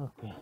Okay.